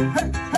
Hey!